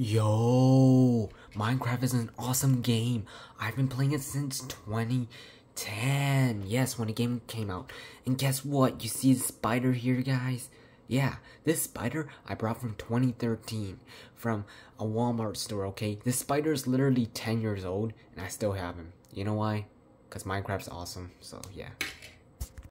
Yo, Minecraft is an awesome game. I've been playing it since 2010. Yes, when the game came out. And guess what? You see the spider here, guys? Yeah, this spider I brought from 2013 from a Walmart store, okay? This spider is literally 10 years old and I still have him. You know why? Because Minecraft's awesome, so yeah.